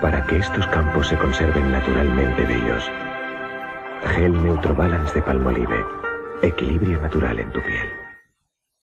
para que estos campos se conserven naturalmente bellos. Gel Neutro Balance de Palmolive. Equilibrio natural en tu piel.